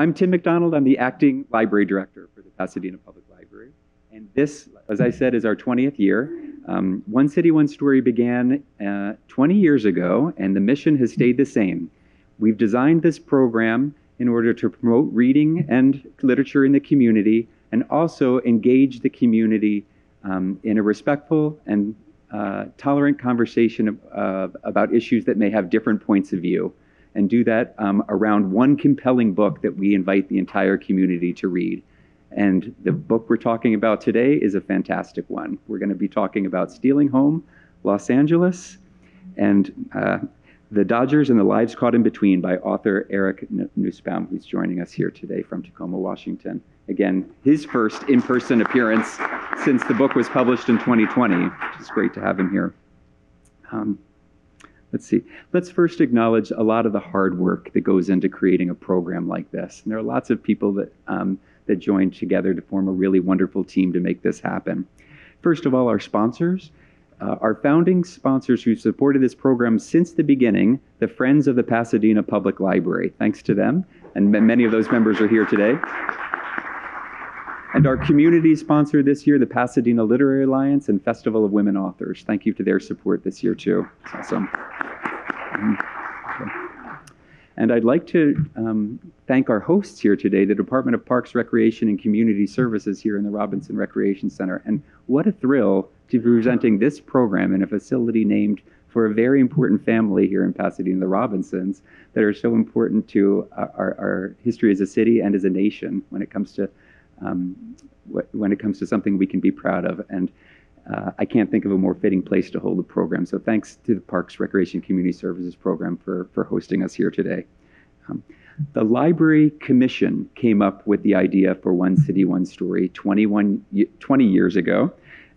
I'm Tim McDonald. I'm the acting library director for the Pasadena Public Library. And this, as I said, is our 20th year. Um, One City, One Story began uh, 20 years ago, and the mission has stayed the same. We've designed this program in order to promote reading and literature in the community and also engage the community um, in a respectful and uh, tolerant conversation uh, about issues that may have different points of view and do that um, around one compelling book that we invite the entire community to read. And the book we're talking about today is a fantastic one. We're going to be talking about Stealing Home, Los Angeles, and uh, The Dodgers and the Lives Caught in Between by author Eric Nusbaum, who's joining us here today from Tacoma, Washington. Again, his first in person appearance since the book was published in 2020, which is great to have him here. Um, let's see. Let's first acknowledge a lot of the hard work that goes into creating a program like this. And there are lots of people that um, that joined together to form a really wonderful team to make this happen. First of all, our sponsors. Uh, our founding sponsors who supported this program since the beginning, the Friends of the Pasadena Public Library. Thanks to them, and many of those members are here today. And our community sponsor this year, the Pasadena Literary Alliance and Festival of Women Authors. Thank you to their support this year, too. It's awesome. Mm-hmm. And I'd like to um, thank our hosts here today, the Department of Parks, Recreation, and Community Services here in the Robinson Recreation Center. And what a thrill to be presenting this program in a facility named for a very important family here in Pasadena, the Robinsons, that are so important to our, our, our history as a city and as a nation when it comes to um, wh- when it comes to something we can be proud of. And uh, I can't think of a more fitting place to hold the program. So thanks to the Parks, Recreation, Community Services program for, for hosting us here today. Um, the Library Commission came up with the idea for One City, One Story 21, 20 years ago.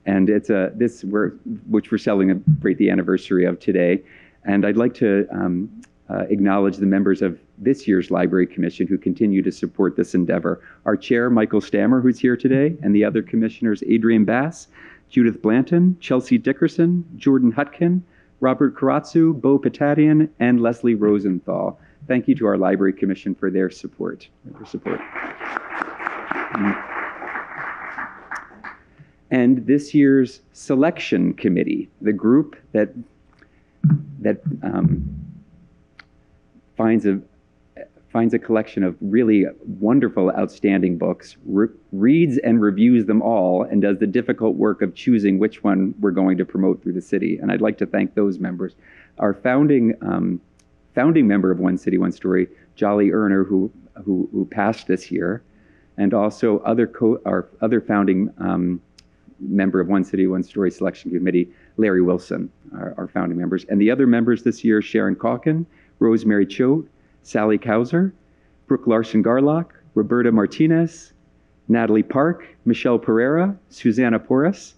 And it's a, this, we're, which we're celebrating the anniversary of today. And I'd like to um, uh, acknowledge the members of this year's Library Commission who continue to support this endeavor. Our chair, Michael Stammer, who's here today, and the other commissioners, Adrian Bass, Judith Blanton, Chelsea Dickerson, Jordan Hutkin, Robert Karatsu, Bo Patadian, and Leslie Rosenthal. Thank you to our Library Commission for their support. Their support. And this year's selection committee, the group that that um, finds a finds a collection of really wonderful, outstanding books, re- reads and reviews them all, and does the difficult work of choosing which one we're going to promote through the city. And I'd like to thank those members. Our founding um, founding member of One City, One Story, Jolly Erner, who who, who passed this year, and also other co- our other founding um, member of One City, One Story Selection Committee, Larry Wilson, our, our founding members, and the other members this year, Sharon Calkin, Rosemary Choate, Sally Kauser, Brooke Larson Garlock, Roberta Martinez, Natalie Park, Michelle Pereira, Susanna Porras,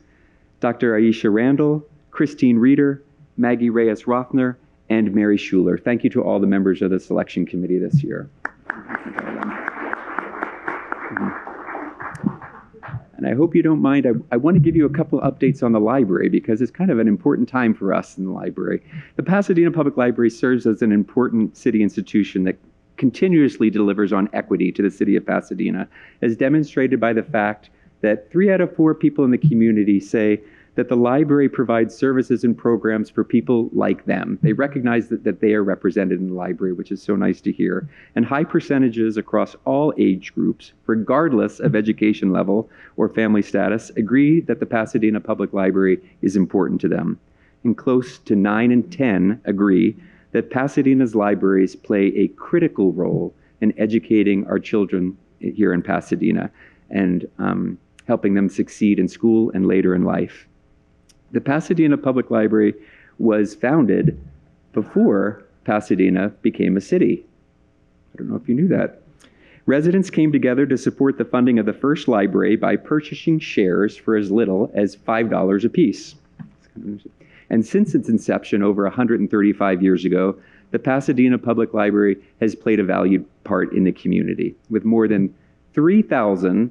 Dr. Aisha Randall, Christine Reeder, Maggie Reyes Rothner, and Mary Schuler. Thank you to all the members of the selection committee this year. And I hope you don't mind. I, I, want to give you a couple updates on the library because it's kind of an important time for us in the library. The Pasadena Public Library serves as an important city institution that continuously delivers on equity to the city of Pasadena, as demonstrated by the fact that three out of four people in the community say that the library provides services and programs for people like them. They recognize that, that they are represented in the library, which is so nice to hear. And high percentages across all age groups, regardless of education level or family status, agree that the Pasadena Public Library is important to them. And close to 9 in 10 agree that Pasadena's libraries play a critical role in educating our children here in Pasadena and um, helping them succeed in school and later in life. The Pasadena Public Library was founded before Pasadena became a city. I don't know if you knew that. Residents came together to support the funding of the first library by purchasing shares for as little as $5 apiece. And since its inception over 135 years ago, the Pasadena Public Library has played a valued part in the community with more than 3,000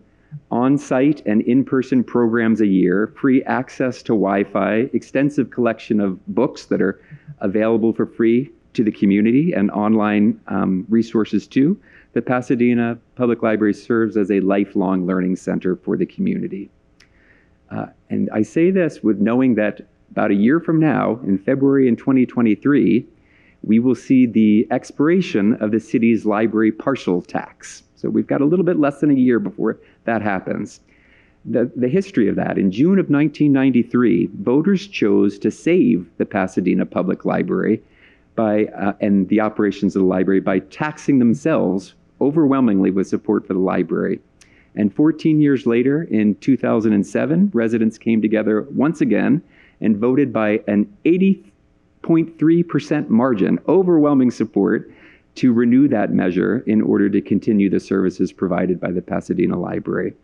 on site and in person programs a year, free access to Wi Fi, extensive collection of books that are available for free to the community, and online um, resources too. the Pasadena Public Library serves as a lifelong learning center for the community. Uh, and I say this with knowing that about a year from now, in February in 2023, we will see the expiration of the city's library parcel tax. So we've got a little bit less than a year before that happens. The, the history of that in June of 1993, voters chose to save the Pasadena Public Library by, uh, and the operations of the library by taxing themselves overwhelmingly with support for the library. And 14 years later, in 2007, residents came together once again and voted by an 80.3% margin, overwhelming support, to renew that measure in order to continue the services provided by the Pasadena Library.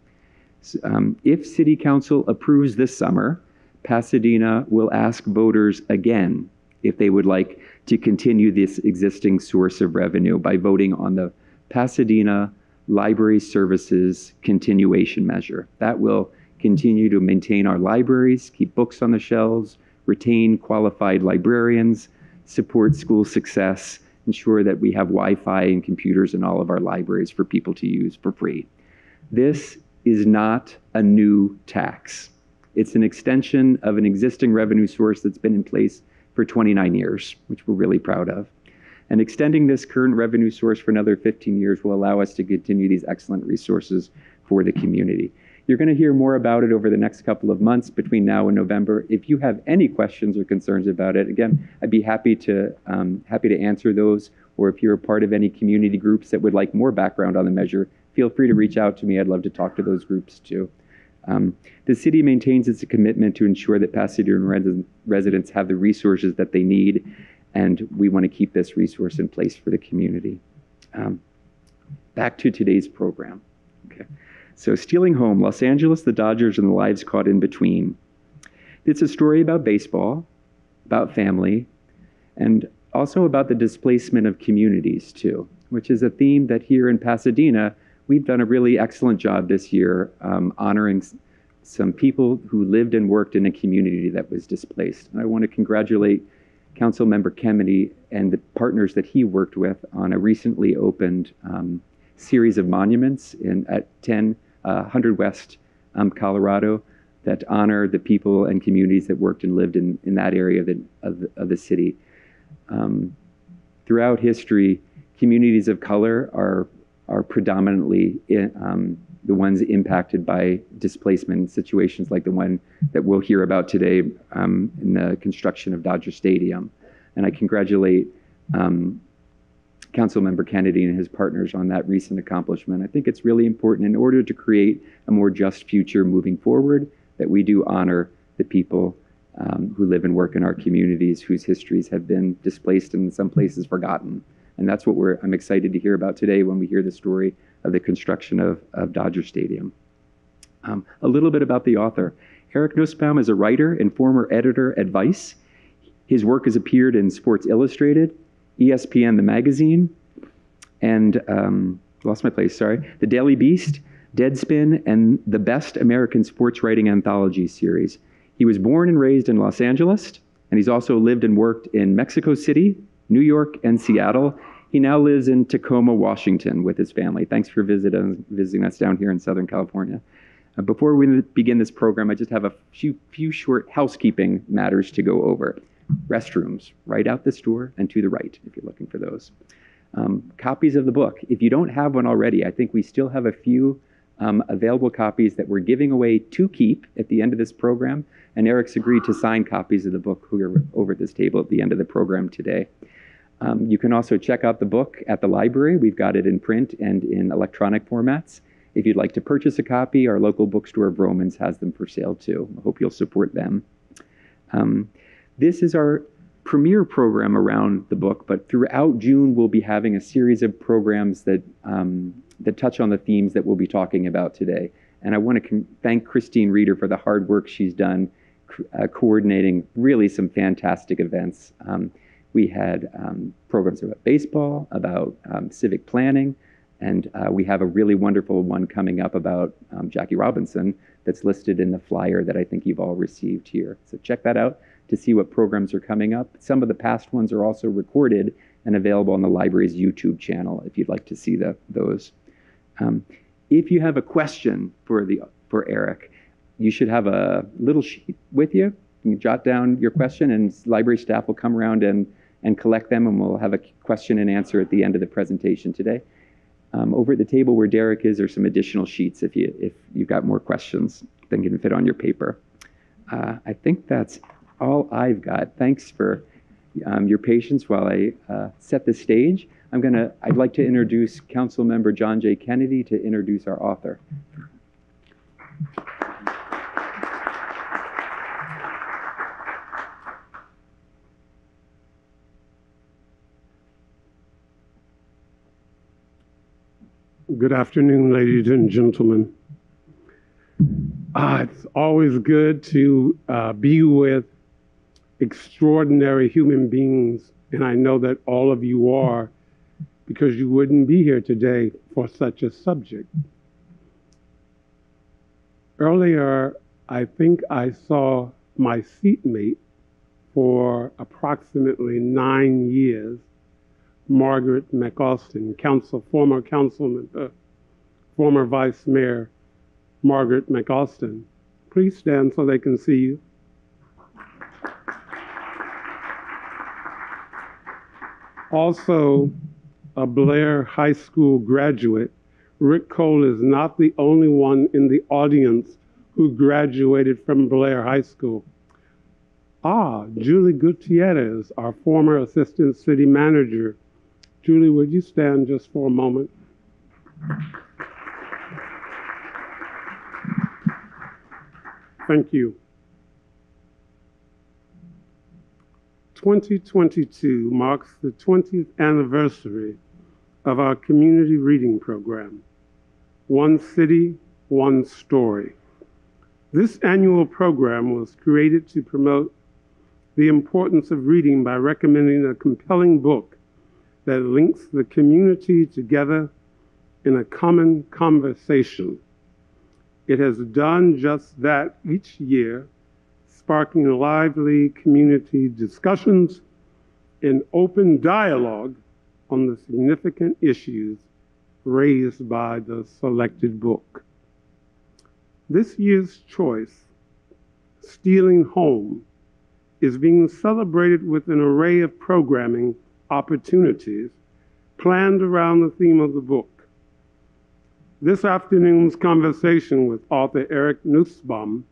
Um, if City Council approves this summer, Pasadena will ask voters again if they would like to continue this existing source of revenue by voting on the Pasadena Library Services Continuation Measure. That will continue to maintain our libraries, keep books on the shelves, retain qualified librarians, support school success, ensure that we have Wi Fi and computers in all of our libraries for people to use for free. This is not a new tax. It's an extension of an existing revenue source that's been in place for 29 years, which we're really proud of. And extending this current revenue source for another 15 years will allow us to continue these excellent resources for the community. You're going to hear more about it over the next couple of months between now and November. If you have any questions or concerns about it, again, I'd be happy to um, happy to answer those. Or if you're a part of any community groups that would like more background on the measure, feel free to reach out to me. I'd love to talk to those groups too. Um, the city maintains its commitment to ensure that Pasadena res- residents have the resources that they need, and we want to keep this resource in place for the community. Um, back to today's program. Okay. So, Stealing Home Los Angeles, the Dodgers, and the Lives Caught in Between. It's a story about baseball, about family, and also about the displacement of communities, too, which is a theme that here in Pasadena we've done a really excellent job this year um, honoring some people who lived and worked in a community that was displaced. And I want to congratulate Council Member Kennedy and the partners that he worked with on a recently opened um, series of monuments in at 10 uh, 100 West um, Colorado that honor the people and communities that worked and lived in, in that area of the, of of the city. Um, throughout history, communities of color are are predominantly in, um, the ones impacted by displacement situations like the one that we'll hear about today um, in the construction of Dodger Stadium. And I congratulate um, Councilmember Kennedy and his partners on that recent accomplishment. I think it's really important in order to create a more just future moving forward that we do honor the people um, who live and work in our communities whose histories have been displaced and in some places forgotten. And that's what we're, I'm excited to hear about today when we hear the story of the construction of, of Dodger Stadium. Um, a little bit about the author. Eric Nusbaum is a writer and former editor at Vice. His work has appeared in Sports Illustrated, ESPN the magazine, and um, lost my place, sorry, The Daily Beast, Deadspin, and the Best American Sports Writing Anthology series. He was born and raised in Los Angeles, and he's also lived and worked in Mexico City, New York, and Seattle. He now lives in Tacoma, Washington with his family. Thanks for visiting, visiting us down here in Southern California. Uh, before we begin this program, I just have a few, few short housekeeping matters to go over. Restrooms, right out this door and to the right if you're looking for those. Um, copies of the book. If you don't have one already, I think we still have a few um, available copies that we're giving away to keep at the end of this program. And Eric's agreed to sign copies of the book who are over at this table at the end of the program today. Um, you can also check out the book at the library. We've got it in print and in electronic formats. If you'd like to purchase a copy, our local bookstore of Vroman's has them for sale too. I hope you'll support them. Um, this is our premier program around the book, but throughout June, we'll be having a series of programs that, um, that touch on the themes that we'll be talking about today. And I want to thank Christine Reeder for the hard work she's done uh, coordinating really some fantastic events. Um, we had um, programs about baseball, about um, civic planning, and uh, we have a really wonderful one coming up about um, Jackie Robinson that's listed in the flyer that I think you've all received here. So check that out to see what programs are coming up. Some of the past ones are also recorded and available on the library's YouTube channel if you'd like to see the, those. Um, if you have a question for, the, for Eric, you should have a little sheet with you. You can jot down your question, and library staff will come around and, and collect them, and we'll have a question and answer at the end of the presentation today. Um, over at the table where Derek is, there's some additional sheets if, you, if you've got more questions than can fit on your paper. Uh, I think that's all I've got. Thanks for um, your patience while I uh, set the stage. I'm gonna, I'd like to introduce Council Member John J. Kennedy to introduce our author. Good afternoon, ladies and gentlemen. Uh, it's always good to uh, be with extraordinary human beings, and I know that all of you are, because you wouldn't be here today for such a subject. Earlier, I think I saw my seatmate for approximately nine years, Margaret McAustin, council, former councilman, uh, former vice mayor Margaret McAustin. Please stand so they can see you. Also, a Blair High School graduate, Rick Cole is not the only one in the audience who graduated from Blair High School. Ah, Julie Gutierrez, our former assistant city manager. Julie, would you stand just for a moment? Thank you. 2022 marks the 20th anniversary of our community reading program, One City, One Story. This annual program was created to promote the importance of reading by recommending a compelling book that links the community together in a common conversation it has done just that each year, sparking lively community discussions and open dialogue on the significant issues raised by the selected book. This year's choice, Stealing Home, is being celebrated with an array of programming opportunities planned around the theme of the book. This afternoon's conversation with author Eric Nusbaum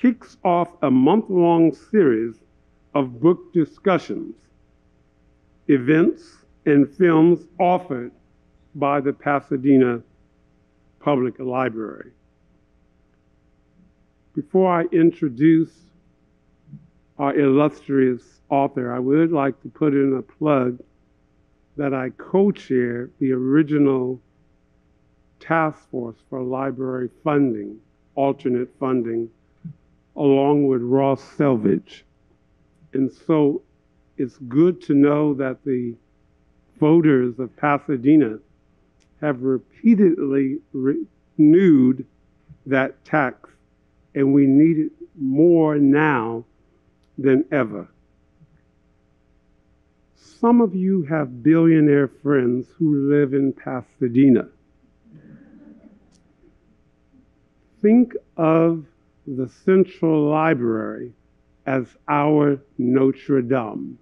kicks off a month long series of book discussions, events, and films offered by the Pasadena Public Library. Before I introduce our illustrious author, I would like to put in a plug that I co chair the original task force for library funding, alternate funding, along with Ross Selvage. And so it's good to know that the voters of Pasadena have repeatedly renewed that tax, and we need it more now than ever. Some of you have billionaire friends who live in Pasadena. think of the Central Library as our Notre Dame.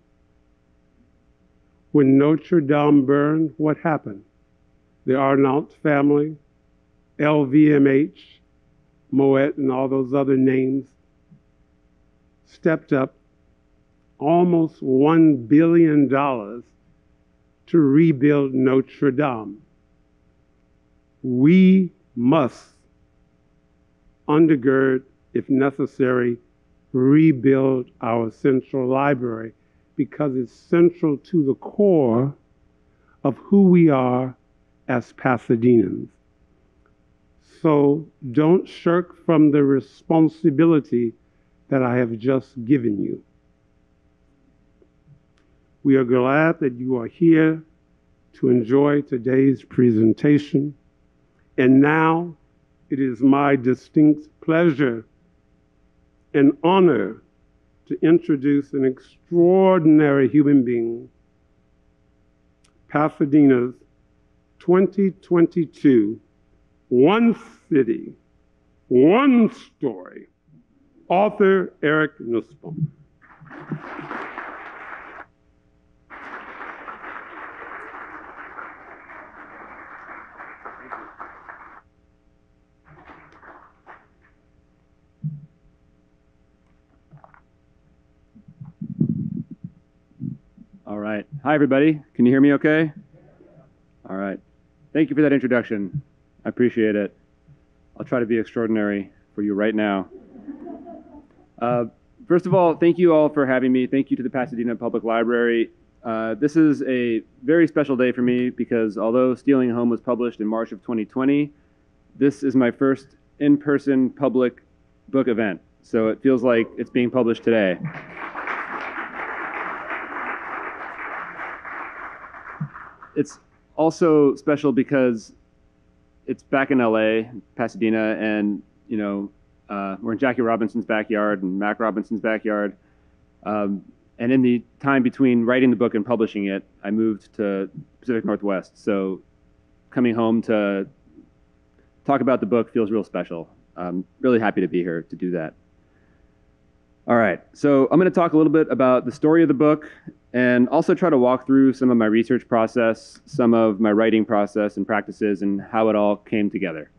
When Notre Dame burned, what happened? The Arnault family, LVMH, Moet, and all those other names stepped up almost $1 billion to rebuild Notre Dame. We must undergird, if necessary, rebuild our central library because it's central to the core of who we are as Pasadenans. So don't shirk from the responsibility that I have just given you. We are glad that you are here to enjoy today's presentation. And now, it is my distinct pleasure and honor to introduce an extraordinary human being Pasadena's 2022 One City, One Story, author Eric Nusbaum. All right. Hi, everybody. Can you hear me okay? All right. Thank you for that introduction. I appreciate it. I'll try to be extraordinary for you right now. Uh, first of all, thank you all for having me. Thank you to the Pasadena Public Library. Uh, this is a very special day for me because although Stealing Home was published in March of 2020, this is my first in person public book event. So it feels like it's being published today. It's also special because it's back in LA, Pasadena, and you know uh, we're in Jackie Robinson's backyard and Mack Robinson's backyard. Um, and in the time between writing the book and publishing it, I moved to Pacific Northwest. So coming home to talk about the book feels real special. I'm really happy to be here to do that. All right, so I'm going to talk a little bit about the story of the book and also try to walk through some of my research process, some of my writing process and practices, and how it all came together.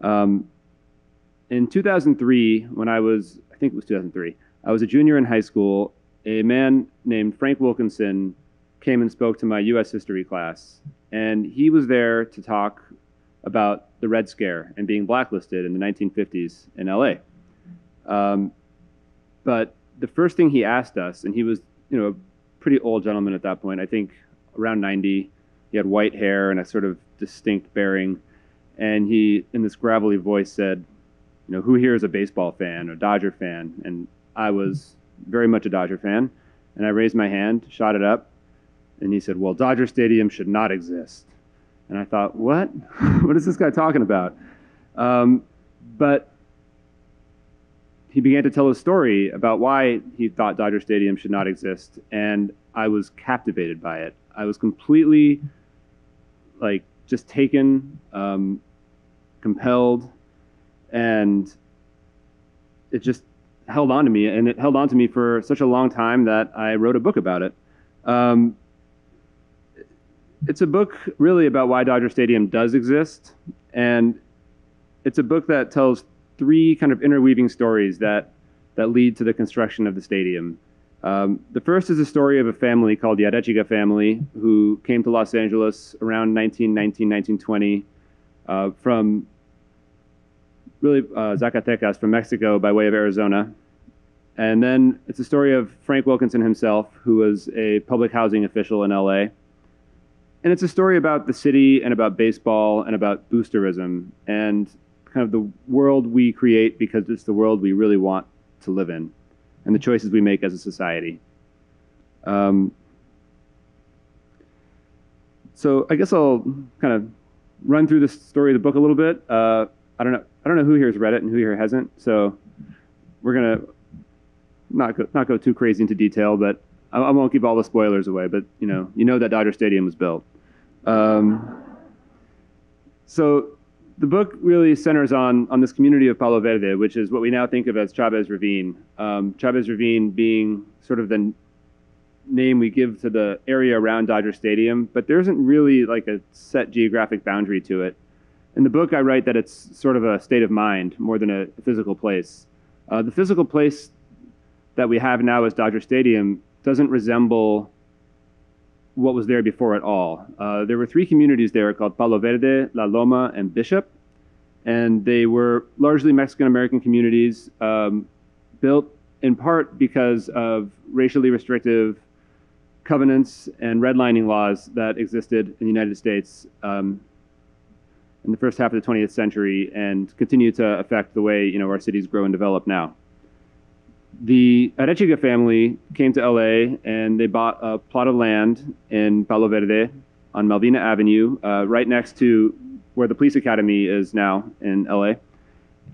Um, in 2003, when I was, I think it was 2003, I was a junior in high school, a man named Frank Wilkinson came and spoke to my US history class. And he was there to talk about the Red Scare and being blacklisted in the 1950s in LA. Um, but the first thing he asked us, and he was, you know, a pretty old gentleman at that point, I think around 90. He had white hair and a sort of distinct bearing. And he, in this gravelly voice, said, you know, who here is a baseball fan or Dodger fan? And I was very much a Dodger fan. And I raised my hand, shot it up, and he said, well, Dodger Stadium should not exist. And I thought, what? what is this guy talking about? Um, but he began to tell a story about why he thought Dodger Stadium should not exist, and I was captivated by it. I was completely, like, just taken, um, compelled, and it just held on to me, and it held on to me for such a long time that I wrote a book about it. Um, it's a book really about why Dodger Stadium does exist, and it's a book that tells three kind of interweaving stories that that lead to the construction of the stadium. Um, the first is a story of a family called the Arechiga family who came to Los Angeles around 1919, 1920 uh, from really uh, Zacatecas, from Mexico by way of Arizona. And then it's a story of Frank Wilkinson himself, who was a public housing official in LA. And it's a story about the city and about baseball and about boosterism. And kind of the world we create because it's the world we really want to live in and the choices we make as a society. Um, so I guess I'll kind of run through the story of the book a little bit. Uh, I don't know. I don't know who here has read it and who here hasn't. So we're gonna not go, not go too crazy into detail, but I, I won't give all the spoilers away. But you know, you know that Dodger Stadium was built. Um, so the book really centers on on this community of Palo Verde, which is what we now think of as Chavez Ravine. Um, Chavez Ravine being sort of the name we give to the area around Dodger Stadium, but there isn't really like a set geographic boundary to it. In the book, I write that it's sort of a state of mind more than a physical place. Uh, the physical place that we have now as Dodger Stadium doesn't resemble what was there before at all. Uh, there were three communities there called Palo Verde, La Loma, and Bishop, and they were largely Mexican American communities um, built in part because of racially restrictive covenants and redlining laws that existed in the United States um, in the first half of the 20th century and continue to affect the way you know our cities grow and develop now the Arechiga family came to LA and they bought a plot of land in Palo Verde on Malvina Avenue, uh, right next to where the police academy is now in LA.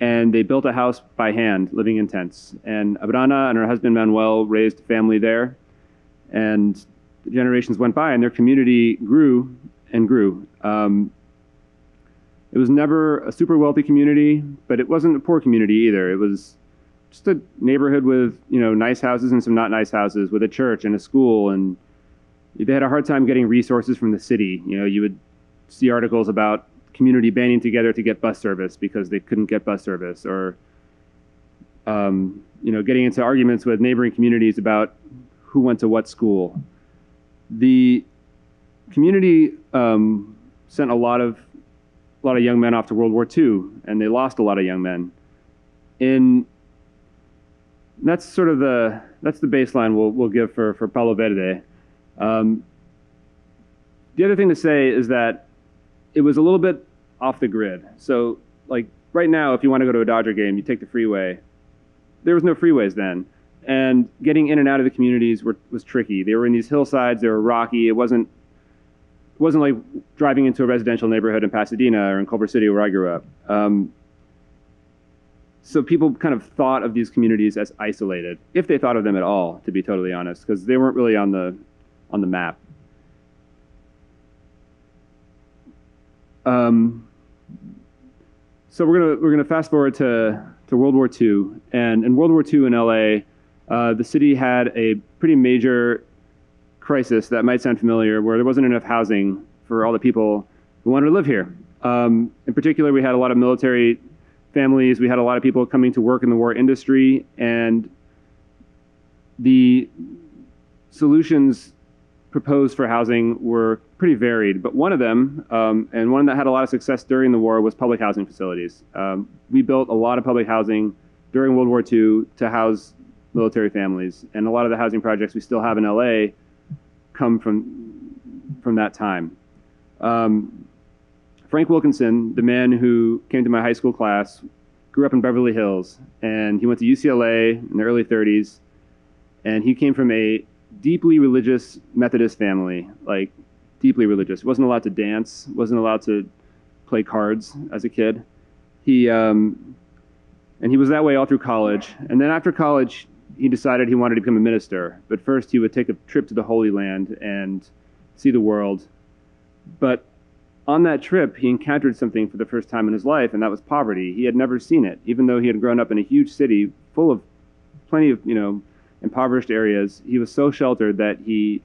And they built a house by hand, living in tents. And Abrana and her husband Manuel raised a family there. And generations went by and their community grew and grew. Um, it was never a super wealthy community, but it wasn't a poor community either. It was just a neighborhood with you know nice houses and some not nice houses, with a church and a school, and they had a hard time getting resources from the city. You know, you would see articles about community banding together to get bus service because they couldn't get bus service, or um, you know, getting into arguments with neighboring communities about who went to what school. The community um, sent a lot of a lot of young men off to World War II, and they lost a lot of young men. In that's sort of the that's the baseline we'll we'll give for for Palo Verde. Um, the other thing to say is that it was a little bit off the grid. So like right now, if you want to go to a Dodger game, you take the freeway. There was no freeways then, and getting in and out of the communities were, was tricky. They were in these hillsides. They were rocky. It wasn't it wasn't like driving into a residential neighborhood in Pasadena or in Culver City where I grew up. Um, so people kind of thought of these communities as isolated, if they thought of them at all, to be totally honest, because they weren't really on the on the map. Um, so we're gonna we're gonna fast forward to to World War II, and in World War II in LA, uh, the city had a pretty major crisis that might sound familiar, where there wasn't enough housing for all the people who wanted to live here. Um, in particular, we had a lot of military families. We had a lot of people coming to work in the war industry, and the solutions proposed for housing were pretty varied. But one of them, um, and one that had a lot of success during the war, was public housing facilities. Um, we built a lot of public housing during World War II to house military families, and a lot of the housing projects we still have in LA come from from that time. Um, Frank Wilkinson, the man who came to my high school class, grew up in Beverly Hills, and he went to UCLA in the early 30s, and he came from a deeply religious Methodist family, like deeply religious. wasn't allowed to dance, wasn't allowed to play cards as a kid. He um, and he was that way all through college. And then after college, he decided he wanted to become a minister. But first, he would take a trip to the Holy Land and see the world. But on that trip, he encountered something for the first time in his life, and that was poverty. He had never seen it, even though he had grown up in a huge city full of plenty of, you know, impoverished areas. He was so sheltered that he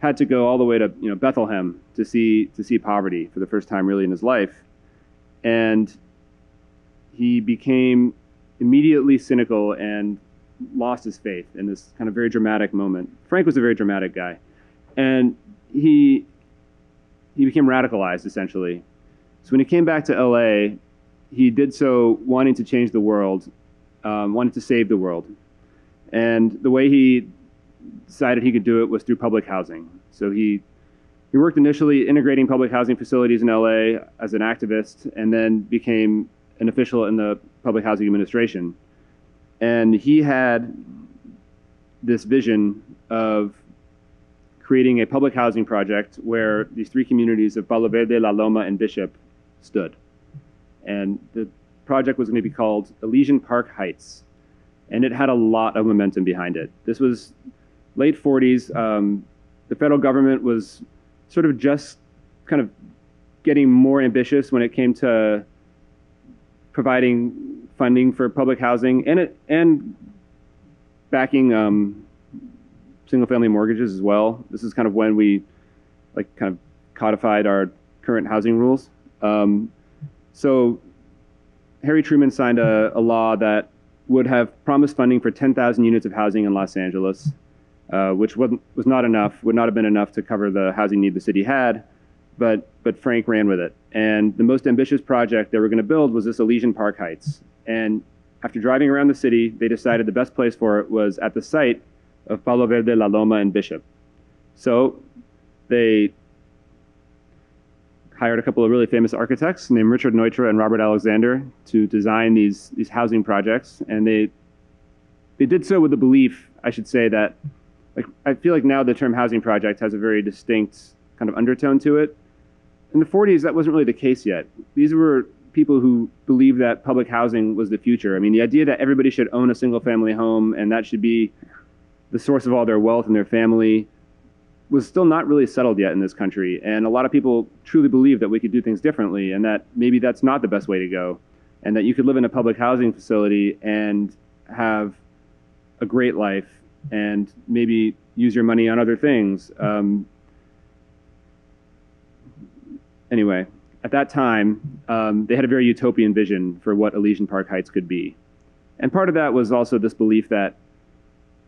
had to go all the way to, you know, Bethlehem to see to see poverty for the first time really in his life. And he became immediately cynical and lost his faith in this kind of very dramatic moment. Frank was a very dramatic guy, and he he became radicalized essentially. So when he came back to LA, he did so wanting to change the world, um, wanted to save the world, and the way he decided he could do it was through public housing. So he he worked initially integrating public housing facilities in LA as an activist, and then became an official in the public housing administration and he had this vision of creating a public housing project where these three communities of Palo Verde, La Loma, and Bishop stood. And the project was going to be called Elysian Park Heights. And it had a lot of momentum behind it. This was late 40s. Um, the federal government was sort of just kind of getting more ambitious when it came to providing funding for public housing and it and backing um, single family mortgages as well. This is kind of when we like kind of codified our current housing rules. Um, so Harry Truman signed a, a, law that would have promised funding for 10,000 units of housing in Los Angeles, uh, which was not enough, would not have been enough to cover the housing need the city had but but Frank ran with it. And the most ambitious project they were going to build was this Elysian Park Heights. And after driving around the city, they decided the best place for it was at the site of Palo Verde, La Loma, and Bishop. So they hired a couple of really famous architects named Richard Neutra and Robert Alexander to design these these housing projects, and they they did so with the belief, I should say, that like I feel like now the term housing project has a very distinct kind of undertone to it in the 40s, that wasn't really the case yet. These were people who believed that public housing was the future. I mean, the idea that everybody should own a single family home and that should be the source of all their wealth and their family was still not really settled yet in this country, and a lot of people truly believed that we could do things differently, and that maybe that's not the best way to go, and that you could live in a public housing facility and have a great life and maybe use your money on other things. Um, anyway, at that time, um, they had a very utopian vision for what Elysian Park Heights could be. And part of that was also this belief that,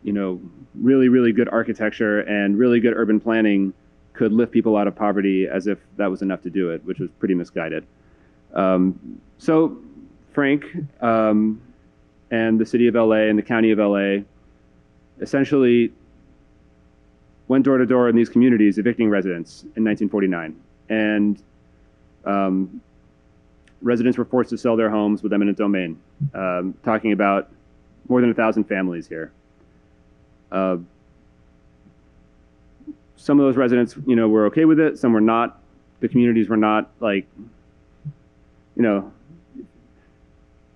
you know, really, really good architecture and really good urban planning could lift people out of poverty as if that was enough to do it, which was pretty misguided. Um, so Frank um, and the city of LA and the county of LA essentially went door to door in these communities evicting residents in 1949. And um, residents were forced to sell their homes with eminent domain, um, talking about more than a thousand families here. Uh, some of those residents, you know, were okay with it. Some were not. The communities were not like, you know,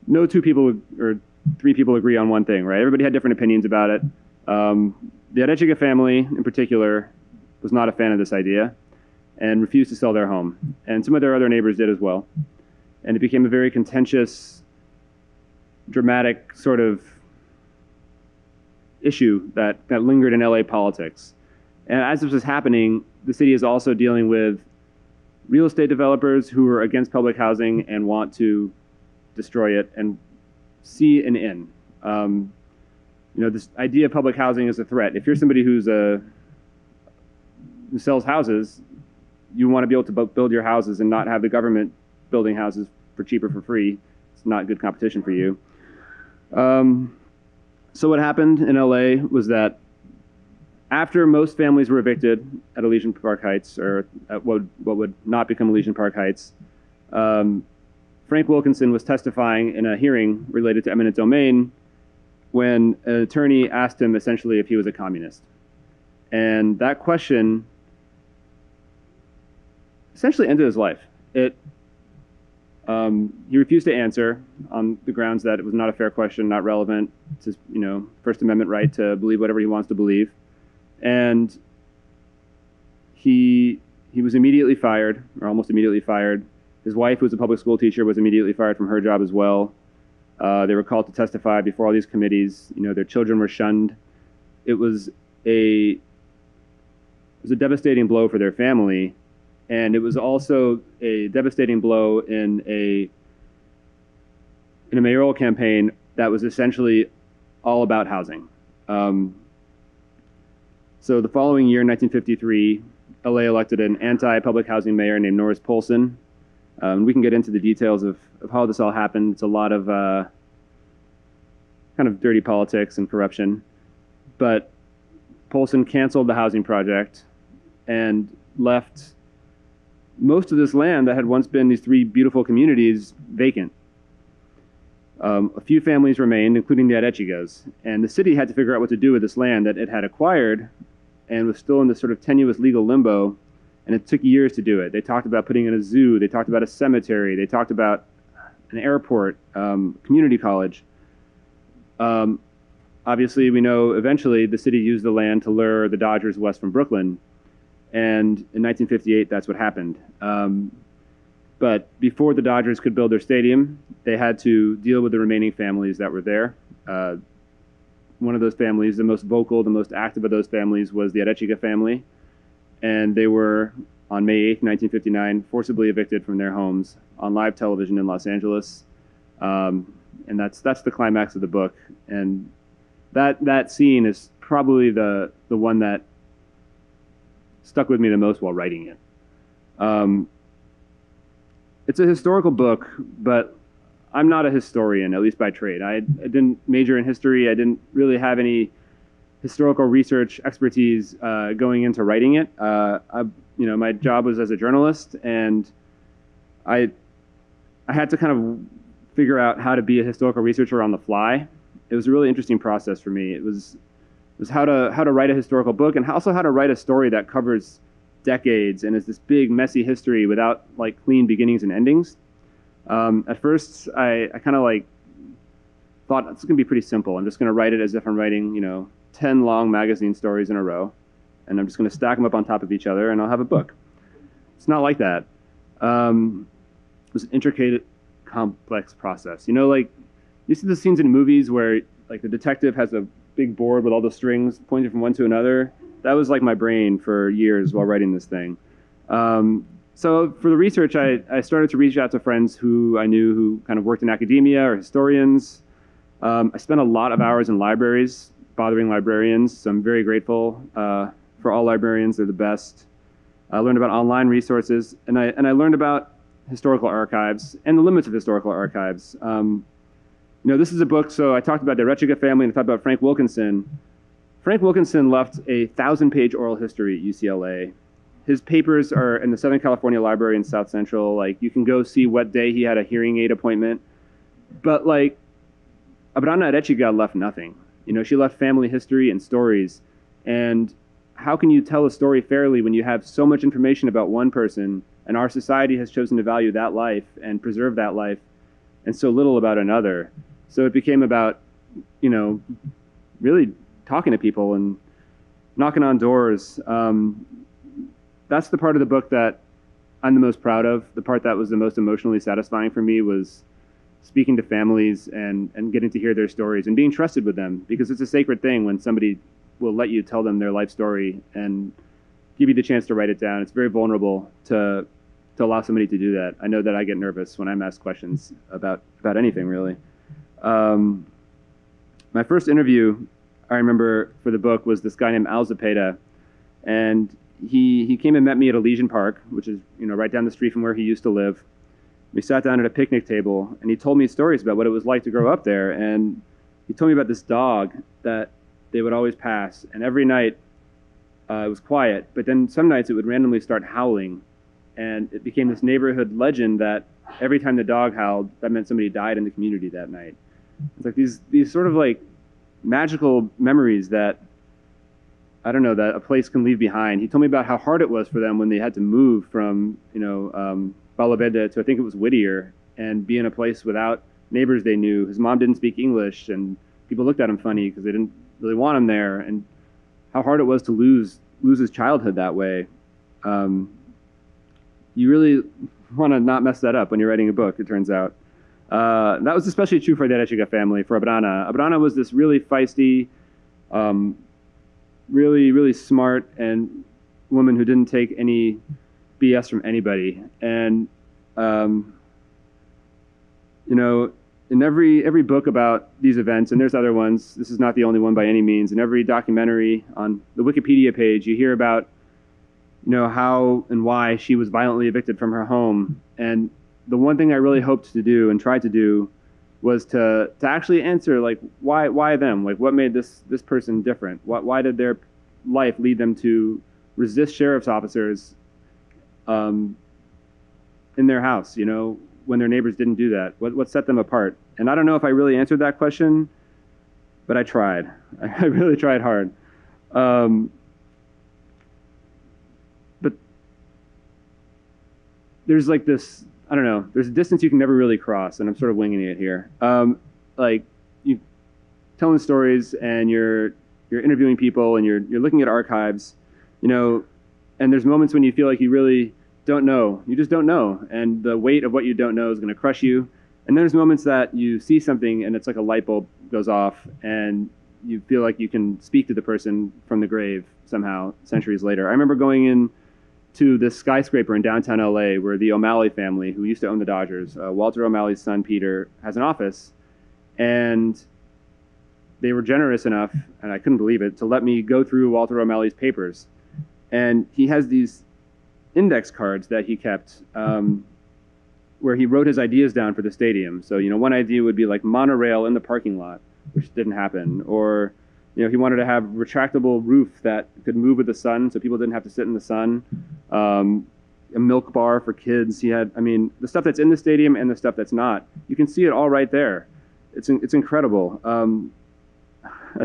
no two people or three people agree on one thing, right? Everybody had different opinions about it. Um, the Arechiga family, in particular, was not a fan of this idea and refused to sell their home. And some of their other neighbors did as well. And it became a very contentious, dramatic sort of issue that, that lingered in LA politics. And as this was happening, the city is also dealing with real estate developers who are against public housing and want to destroy it and see an in. Um, you know, this idea of public housing is a threat. If you're somebody who's a who sells houses, you want to be able to build your houses and not have the government building houses for cheaper for free. It's not good competition for you. Um, so what happened in LA was that after most families were evicted at Elysian Park Heights, or at what, what would not become Elysian Park Heights, um, Frank Wilkinson was testifying in a hearing related to eminent domain when an attorney asked him essentially if he was a communist. And that question essentially ended his life. It um, he refused to answer on the grounds that it was not a fair question, not relevant to you know First Amendment right to believe whatever he wants to believe, and he he was immediately fired, or almost immediately fired. His wife, who was a public school teacher, was immediately fired from her job as well. Uh, they were called to testify before all these committees. You know, their children were shunned. It was a it was a devastating blow for their family, and it was also a devastating blow in a in a mayoral campaign that was essentially all about housing. Um, so the following year, 1953, LA elected an anti-public housing mayor named Norris Poulson. Um, we can get into the details of, of how this all happened. It's a lot of uh, kind of dirty politics and corruption. But Poulson canceled the housing project and left most of this land that had once been these three beautiful communities vacant. Um, a few families remained, including the Arechigas, and the city had to figure out what to do with this land that it had acquired and was still in this sort of tenuous legal limbo, and it took years to do it. They talked about putting in a zoo, they talked about a cemetery, they talked about an airport, um, community college. Um, obviously, we know eventually the city used the land to lure the Dodgers west from Brooklyn, and in 1958, that's what happened. Um, but before the Dodgers could build their stadium, they had to deal with the remaining families that were there. Uh, one of those families, the most vocal, the most active of those families, was the Arechiga family, and they were on May 8, 1959, forcibly evicted from their homes on live television in Los Angeles. Um, and that's that's the climax of the book. And that that scene is probably the the one that stuck with me the most while writing it. Um, it's a historical book, but I'm not a historian, at least by trade. I, I, didn't major in history. I didn't really have any historical research expertise uh, going into writing it. Uh, I, you know, my job was as a journalist, and I, I had to kind of figure out how to be a historical researcher on the fly. It was a really interesting process for me. It was was how to how to write a historical book and also how to write a story that covers decades and is this big messy history without like clean beginnings and endings. Um, at first, I, I kind of like thought it's gonna be pretty simple. I'm just gonna write it as if I'm writing you know ten long magazine stories in a row, and I'm just going to stack them up on top of each other, and I'll have a book. It's not like that. Um, it was an intricate, complex process. You know, like you see the scenes in movies where like the detective has a big board with all the strings pointing from one to another. That was like my brain for years while writing this thing. Um, so for the research, I, I started to reach out to friends who I knew who kind of worked in academia or historians. Um, I spent a lot of hours in libraries, bothering librarians. So I'm very grateful uh, for all librarians. They're the best. I learned about online resources, and I and I learned about historical archives and the limits of historical archives. Um, you know, this is a book. So I talked about the Arechiga family, and I talked about Frank Wilkinson. Frank Wilkinson left a thousand-page oral history at UCLA his papers are in the Southern California Library in South Central. Like you can go see what day he had a hearing aid appointment. But like Abrana Arechiga left nothing. You know, she left family history and stories. And how can you tell a story fairly when you have so much information about one person and our society has chosen to value that life and preserve that life and so little about another? So it became about, you know, really talking to people and knocking on doors. Um, that's the part of the book that I'm the most proud of. The part that was the most emotionally satisfying for me was speaking to families and, and getting to hear their stories and being trusted with them because it's a sacred thing when somebody will let you tell them their life story and give you the chance to write it down. It's very vulnerable to to allow somebody to do that. I know that I get nervous when I'm asked questions about about anything really. Um, my first interview, I remember for the book was this guy named Al Zapata, and he he came and met me at Elysian Park, which is you know right down the street from where he used to live. We sat down at a picnic table, and he told me stories about what it was like to grow up there. And he told me about this dog that they would always pass, and every night uh, it was quiet, but then some nights it would randomly start howling, and it became this neighborhood legend that every time the dog howled, that meant somebody died in the community that night. It's like these these sort of like magical memories that I don't know that a place can leave behind. He told me about how hard it was for them when they had to move from you know um, Palo Verde to I think it was Whittier and be in a place without neighbors they knew. His mom didn't speak English and people looked at him funny because they didn't really want him there and how hard it was to lose lose his childhood that way. Um, you really want to not mess that up when you're writing a book. It turns out. Uh, that was especially true for the Arechiga family, for Abrana. Abrana was this really feisty, um, really, really smart and woman who didn't take any BS from anybody. And um, you know, in every every book about these events, and there's other ones. This is not the only one by any means. In every documentary on the Wikipedia page, you hear about you know how and why she was violently evicted from her home. And the one thing I really hoped to do and tried to do was to to actually answer like why why them? Like what made this this person different? What why did their life lead them to resist sheriff's officers um, in their house you know when their neighbors didn't do that? What what set them apart? And I don't know if I really answered that question but I tried. I really tried hard. Um, but there's like this I don't know. There's a distance you can never really cross, and I'm sort of winging it here. Um, like you telling stories, and you're you're interviewing people, and you're you're looking at archives, you know, and there's moments when you feel like you really don't know. You just don't know, and the weight of what you don't know is going to crush you. And there's moments that you see something, and it's like a light bulb goes off, and you feel like you can speak to the person from the grave somehow centuries later. I remember going in to this skyscraper in downtown LA where the O'Malley family, who used to own the Dodgers, uh, Walter O'Malley's son Peter, has an office. And they were generous enough, and I couldn't believe it, to let me go through Walter O'Malley's papers. And he has these index cards that he kept um, where he wrote his ideas down for the stadium. So, you know, one idea would be like monorail in the parking lot, which didn't happen, or you know, he wanted to have retractable roof that could move with the sun, so people didn't have to sit in the sun. Um, a milk bar for kids. He had, I mean, the stuff that's in the stadium and the stuff that's not. You can see it all right there. It's it's incredible. Um,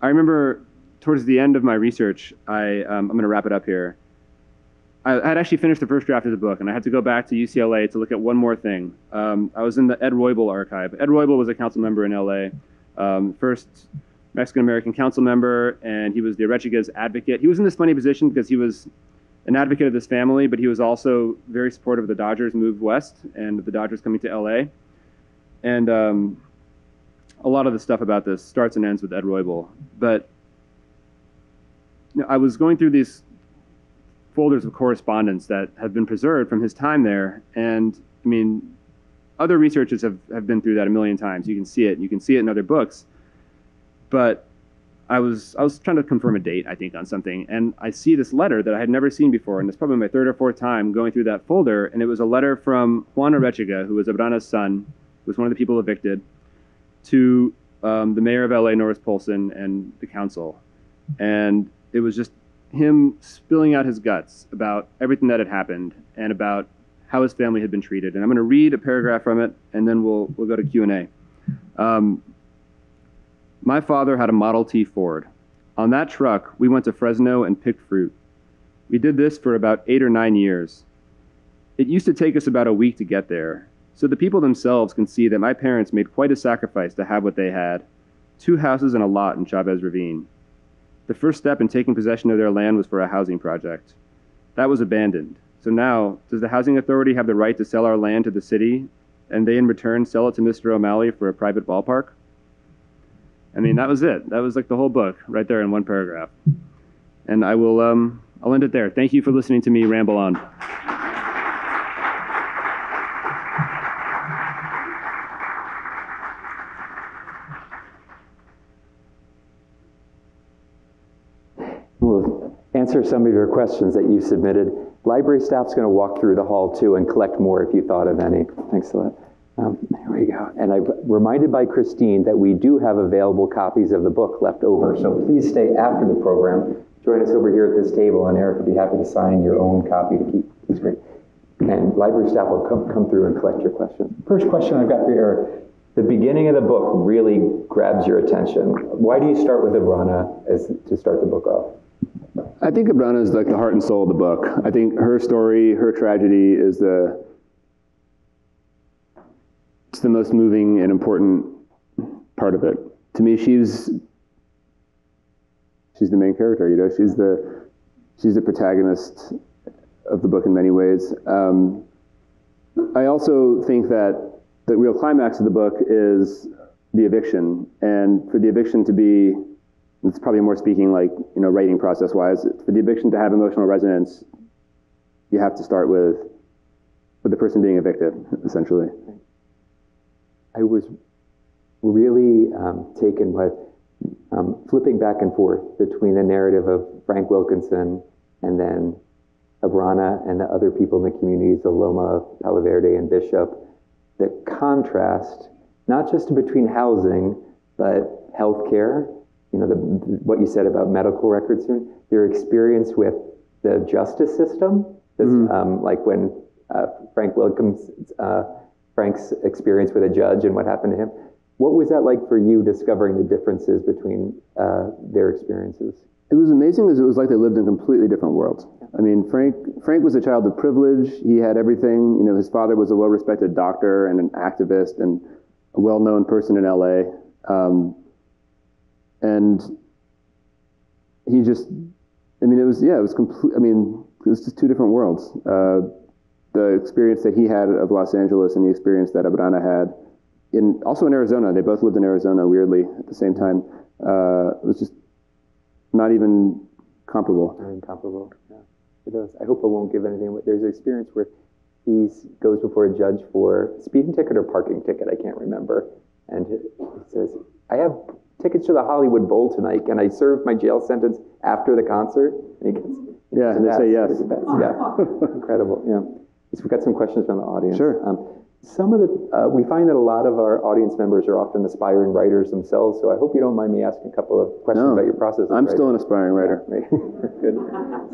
I remember towards the end of my research, I um, I'm going to wrap it up here. I had actually finished the first draft of the book, and I had to go back to UCLA to look at one more thing. Um, I was in the Ed Roybal archive. Ed Roybal was a council member in LA um, first Mexican American council member, and he was the Arechiga's advocate. He was in this funny position because he was an advocate of this family, but he was also very supportive of the Dodgers move west and the Dodgers coming to LA. And um, a lot of the stuff about this starts and ends with Ed Roybal. But you know, I was going through these folders of correspondence that have been preserved from his time there, and I mean, other researchers have, have been through that a million times. You can see it. You can see it in other books. But I was I was trying to confirm a date, I think, on something, and I see this letter that I had never seen before, and it's probably my third or fourth time going through that folder, and it was a letter from Juan Arechiga, who was Abrana's son, who was one of the people evicted, to um, the mayor of LA, Norris Poulson, and the council, and it was just him spilling out his guts about everything that had happened and about how his family had been treated. And I'm going to read a paragraph from it, and then we'll we'll go to Q and A. Um, my father had a Model T Ford. On that truck, we went to Fresno and picked fruit. We did this for about eight or nine years. It used to take us about a week to get there, so the people themselves can see that my parents made quite a sacrifice to have what they had two houses and a lot in Chavez Ravine. The first step in taking possession of their land was for a housing project. That was abandoned. So now, does the housing authority have the right to sell our land to the city, and they in return sell it to Mr. O'Malley for a private ballpark? I mean, that was it. That was like the whole book right there in one paragraph. And I will, um, I'll end it there. Thank you for listening to me ramble on. We'll answer some of your questions that you submitted. Library staff's going to walk through the hall too and collect more if you thought of any. Thanks a lot. Um, there we go. And I'm reminded by Christine that we do have available copies of the book left over. So please stay after the program. Join us over here at this table, and Eric would be happy to sign your own copy to keep. It's great. And library staff will come, come through and collect your questions. First question I've got for Eric. The beginning of the book really grabs your attention. Why do you start with Abrana as to start the book off? I think Abrana is like the heart and soul of the book. I think her story, her tragedy, is the it's the most moving and important part of it. To me, she's she's the main character. You know, she's the she's the protagonist of the book in many ways. Um, I also think that the real climax of the book is the eviction, and for the eviction to be it's probably more speaking like you know writing process wise for the eviction to have emotional resonance you have to start with with the person being evicted essentially. I was really um, taken with um, flipping back and forth between the narrative of Frank Wilkinson and then Abrana and the other people in the communities, the Loma, Palo Verde, and Bishop, the contrast, not just between housing, but healthcare, you know, the, what you said about medical records, and their experience with the justice system, this, mm-hmm. um, like when uh, Frank Wilkins, uh, Frank's experience with a judge and what happened to him. What was that like for you discovering the differences between uh, their experiences? It was amazing because it was like they lived in completely different worlds. I mean, Frank Frank was a child of privilege. He had everything. You know, his father was a well-respected doctor and an activist and a well-known person in LA. Um, and he just, I mean, it was yeah, it was complete. I mean, it was just two different worlds. Uh, the experience that he had of Los Angeles and the experience that Abrana had in also in Arizona. They both lived in Arizona, weirdly, at the same time. Uh, it was just not even comparable. Not incomparable. Yeah. I hope I won't give anything away. There's an experience where he goes before a judge for speeding ticket or parking ticket. I can't remember. And he says, "I have tickets to the Hollywood Bowl tonight. Can I serve my jail sentence after the concert?" And he gets. Yeah, and they say yes. Yeah, incredible. Yeah. So we've got some questions from the audience. Sure. Um, some of the, uh, we find that a lot of our audience members are often aspiring writers themselves, so I hope you don't mind me asking a couple of questions no, about your process. I'm still an aspiring writer. Good.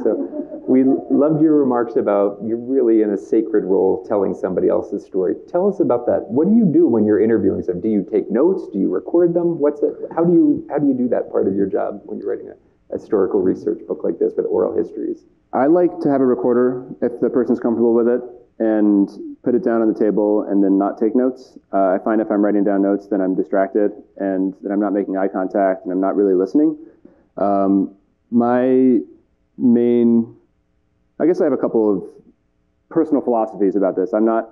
So we loved your remarks about you're really in a sacred role telling somebody else's story. Tell us about that. What do you do when you're interviewing them? Do you take notes? Do you record them? What's it? How do you how do you do that part of your job when you're writing a historical research book like this with oral histories? I like to have a recorder if the person's comfortable with it. And put it down on the table and then not take notes. Uh, I find if I'm writing down notes, then I'm distracted and that I'm not making eye contact and I'm not really listening. Um, my main, I guess I have a couple of personal philosophies about this. I'm not,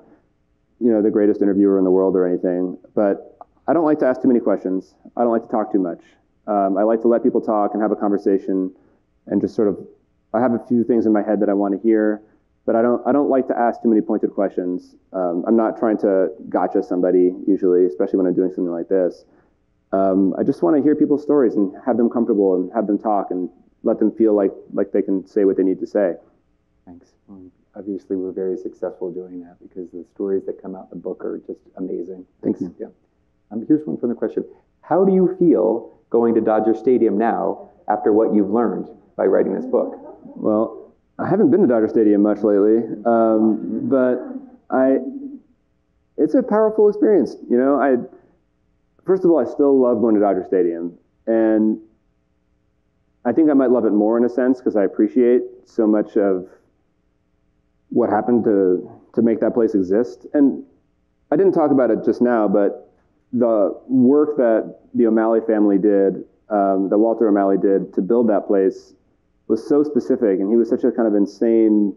you know, the greatest interviewer in the world or anything, but I don't like to ask too many questions. I don't like to talk too much. Um, I like to let people talk and have a conversation and just sort of, I have a few things in my head that I want to hear, but I don't, I don't like to ask too many pointed questions. Um, I'm not trying to gotcha somebody usually, especially when I'm doing something like this. Um, I just want to hear people's stories and have them comfortable and have them talk and let them feel like, like they can say what they need to say. Thanks. Obviously, we're very successful doing that because the stories that come out in the book are just amazing. Thanks. Yeah. Um, here's one further question. How do you feel going to Dodger Stadium now after what you've learned by writing this book? Well, I haven't been to Dodger Stadium much lately, um, but I, it's a powerful experience. You know, I, first of all, I still love going to Dodger Stadium, and I think I might love it more in a sense because I appreciate so much of what happened to to make that place exist. And I didn't talk about it just now, but the work that the O'Malley family did, um, that Walter O'Malley did to build that place, was so specific, and he was such a kind of insane,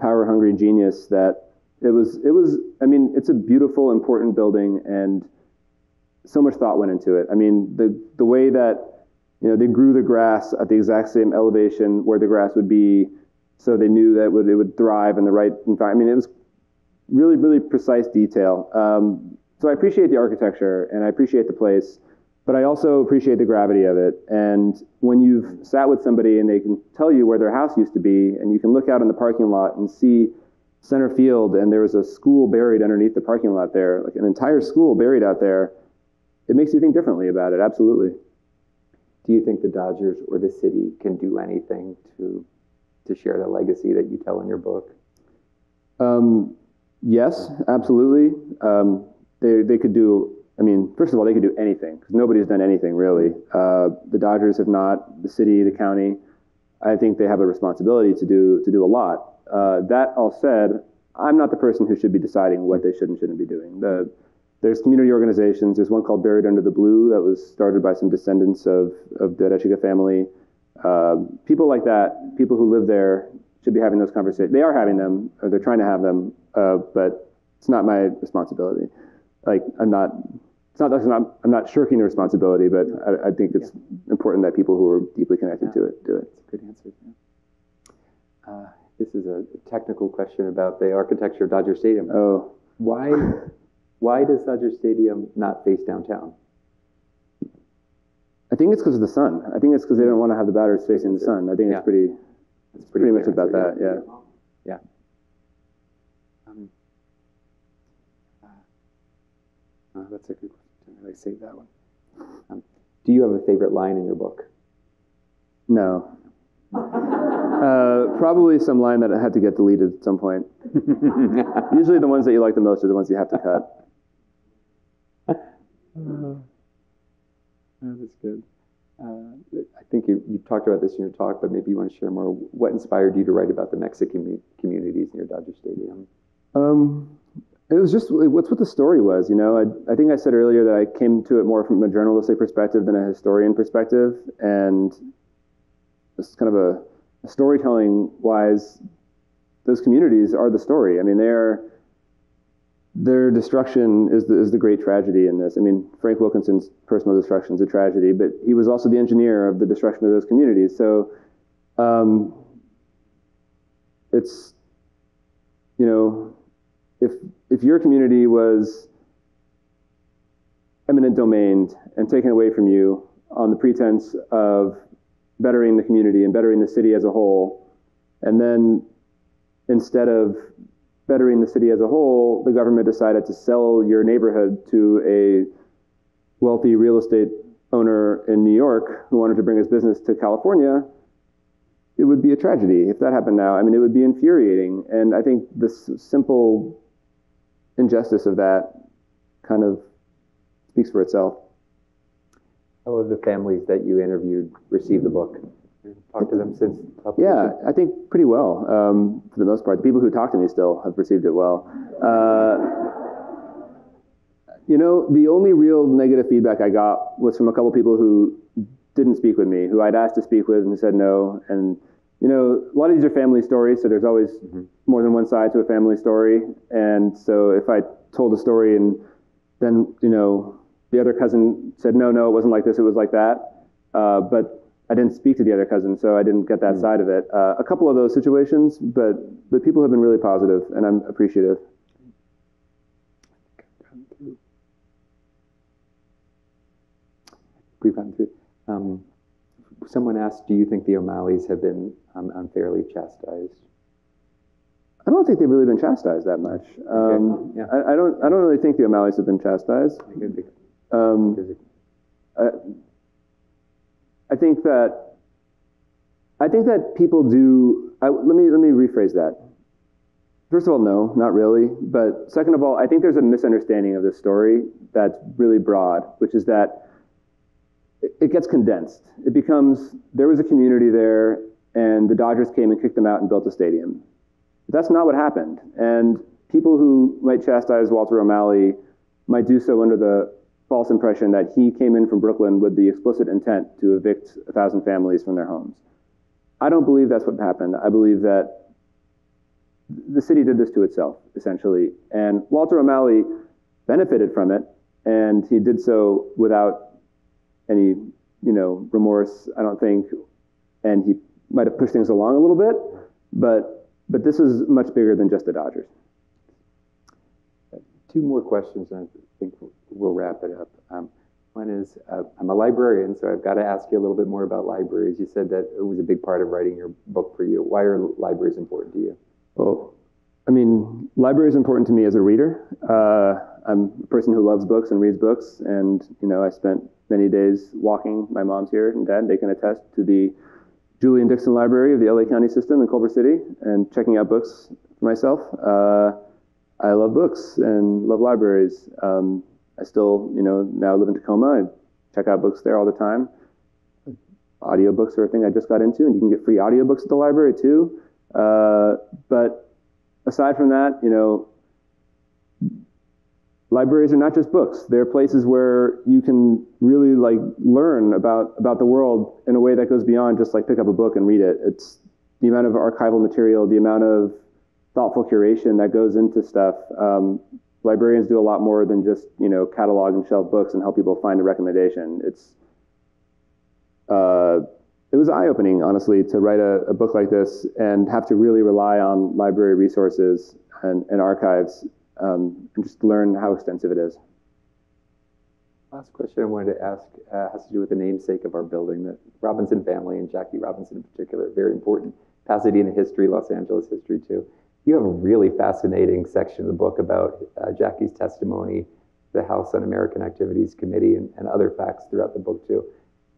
power-hungry genius that it was. It was. I mean, it's a beautiful, important building, and so much thought went into it. I mean, the the way that you know they grew the grass at the exact same elevation where the grass would be, so they knew that it would, it would thrive in the right environment. I mean, it was really, really precise detail. Um, so I appreciate the architecture and I appreciate the place, but I also appreciate the gravity of it. And when you've sat with somebody and they can tell you where their house used to be, and you can look out in the parking lot and see center field, and there was a school buried underneath the parking lot there, like an entire school buried out there, it makes you think differently about it. Absolutely. Do you think the Dodgers or the city can do anything to to share the legacy that you tell in your book? Um, yes, absolutely. Um, they, they could do, I mean, first of all, they could do anything because nobody's done anything really. Uh, the Dodgers have not, the city, the county. I think they have a responsibility to do, to do a lot. Uh, that all said, I'm not the person who should be deciding what they should and shouldn't be doing. The, there's community organizations. There's one called Buried Under the Blue that was started by some descendants of, of the Arechiga family. Uh, people like that, people who live there, should be having those conversations. They are having them, or they're trying to have them, uh, but it's not my responsibility. Like I'm not. It's not that I'm not, I'm not shirking the responsibility, but I, I think it's yeah. important that people who are deeply connected yeah. to it do it. That's a good answer. Yeah. Uh, this is a technical question about the architecture of Dodger Stadium. Oh, why? why does Dodger Stadium not face downtown? I think it's because of the sun. I think it's because they don't want to have the batters facing the sun. I think it's pretty. It's pretty, pretty much about that. Yeah. Yeah. Um, uh, that's a good question. I saved that one. Um, do you have a favorite line in your book? No. uh, probably some line that had to get deleted at some point. Usually, the ones that you like the most are the ones you have to cut. Uh, that's good. Uh, I think you, you talked about this in your talk, but maybe you want to share more. What inspired you to write about the Mexican communities near Dodger Stadium? Um, it was just what's what the story was. You know, I, I think I said earlier that I came to it more from a journalistic perspective than a historian perspective, and it's kind of a, a storytelling wise. Those communities are the story. I mean, they are their destruction is the, is the great tragedy in this. I mean, Frank Wilkinson's personal destruction is a tragedy, but he was also the engineer of the destruction of those communities. So um, it's, you know, if, if your community was eminent domained and taken away from you on the pretense of bettering the community and bettering the city as a whole, and then instead of bettering the city as a whole, the government decided to sell your neighborhood to a wealthy real estate owner in New York who wanted to bring his business to California, it would be a tragedy if that happened now. I mean, it would be infuriating. And I think this simple injustice of that kind of speaks for itself. How have the families that you interviewed received the book? Talked to them since Yeah, publication? Yeah, I think pretty well um, for the most part. The people who talk to me still have received it well. Uh, you know, the only real negative feedback I got was from a couple people who didn't speak with me, who I'd asked to speak with and said no. And you know, a lot of these are family stories, so there's always more than one side to a family story. And so if I told a story and then you know the other cousin said no, no, it wasn't like this, it was like that. Uh, but I didn't speak to the other cousin, so I didn't get that side of it. Uh, a couple of those situations, but but people have been really positive, and I'm appreciative. We've gotten through. Um, someone asked, do you think the O'Malleys have been um, unfairly chastised? I don't think they've really been chastised that much. Um, yeah. I, I don't. I don't really think the O'Malleys have been chastised. I think Um, a- I think that I think that people do. I, let me let me rephrase that. First of all, no, not really. But second of all, I think there's a misunderstanding of this story that's really broad, which is that it, it gets condensed. It becomes there was a community there, and the Dodgers came and kicked them out and built a stadium. But that's not what happened. And people who might chastise Walter O'Malley might do so under the false impression that he came in from Brooklyn with the explicit intent to evict a thousand families from their homes. I don't believe that's what happened. I believe that the city did this to itself, essentially. And Walter O'Malley benefited from it, and he did so without any, you know, remorse, I don't think. And he might have pushed things along a little bit, but but this is much bigger than just the Dodgers. Two more questions, and I think we'll wrap it up. Um, one is, uh, I'm a librarian, so I've got to ask you a little bit more about libraries. You said that it was a big part of writing your book for you. Why are libraries important to you? Well, I mean, library is important to me as a reader. Uh, I'm a person who loves books and reads books, and you know, I spent many days walking. My mom's here and dad; they can attest to the Julian Dixon Library of the LA County System in Culver City, and checking out books for myself. Uh, I love books and love libraries. Um, I still, you know, now live in Tacoma. I check out books there all the time. Audiobooks are a thing I just got into, and you can get free audiobooks at the library too. Uh, but aside from that, you know, libraries are not just books. They're places where you can really like learn about about the world in a way that goes beyond just like pick up a book and read it. It's the amount of archival material, the amount of thoughtful curation that goes into stuff. Um, librarians do a lot more than just you know catalog and shelf books and help people find a recommendation. It's uh, it was eye opening, honestly, to write a, a, book like this and have to really rely on library resources and, and archives um, and just learn how extensive it is. Last question I wanted to ask uh, has to do with the namesake of our building, the Robinson family and Jackie Robinson in particular. Very important Pasadena history, Los Angeles history too. You have a really fascinating section of the book about uh, Jackie's testimony, the House Un-American Activities Committee, and, and other facts throughout the book too.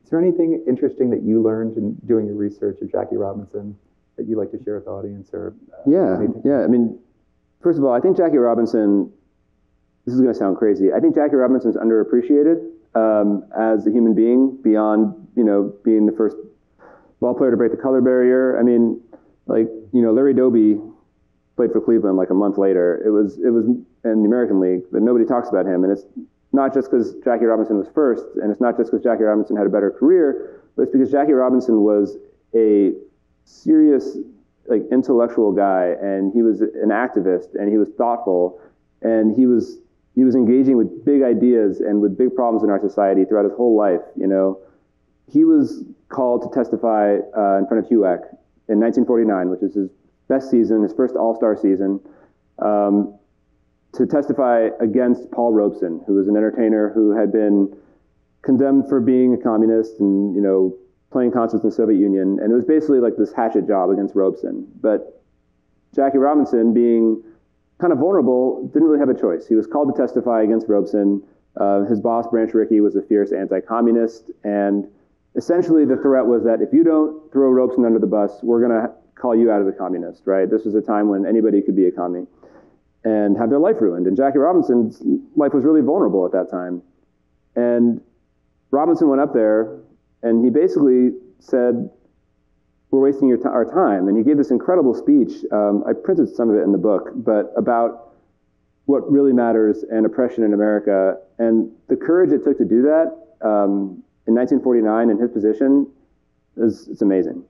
Is there anything interesting that you learned in doing your research of Jackie Robinson that you'd like to share with the audience? Or uh, yeah, anything? yeah. I mean, first of all, I think Jackie Robinson. This is going to sound crazy. I think Jackie Robinson's underappreciated um, as a human being beyond you know being the first ball player to break the color barrier. I mean, like you know, Larry Doby played for Cleveland like a month later. It was it was in the American League, but nobody talks about him, and it's not just because Jackie Robinson was first, and it's not just because Jackie Robinson had a better career, but it's because Jackie Robinson was a serious, like intellectual guy, and he was an activist, and he was thoughtful, and he was he was engaging with big ideas and with big problems in our society throughout his whole life. You know, he was called to testify uh, in front of HUAC in 1949, which is his best season, his first All-Star season. Um, to testify against Paul Robeson, who was an entertainer who had been condemned for being a communist and you know playing concerts in the Soviet Union, and it was basically like this hatchet job against Robeson. But Jackie Robinson, being kind of vulnerable, didn't really have a choice. He was called to testify against Robeson. Uh, his boss, Branch Rickey, was a fierce anti-communist, and essentially the threat was that if you don't throw Robeson under the bus, we're going to call you out as a communist. Right? This was a time when anybody could be a commie and have their life ruined. And Jackie Robinson's life was really vulnerable at that time. And Robinson went up there and he basically said, we're wasting your t- our time. And he gave this incredible speech. Um, I printed some of it in the book, but about what really matters and oppression in America. And the courage it took to do that um, in 1949 in his position is it's amazing.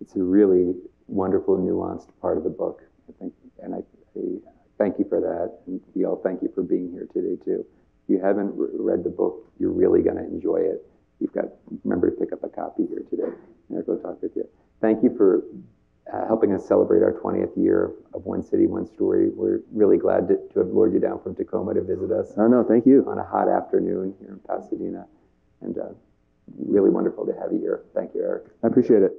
It's a really wonderful, nuanced part of the book. I think, and I, I thank you for that, and we all thank you for being here today too. If you haven't re- read the book, you're really going to enjoy it. You've got remember to pick up a copy here today. And I'll go talk with you. Thank you for uh, helping us celebrate our 20th year of One City, One Story. We're really glad to, to have lured you down from Tacoma to visit us Oh, no, thank you. on a hot afternoon here in Pasadena, and uh, really wonderful to have you here. Thank you, Eric. I appreciate it.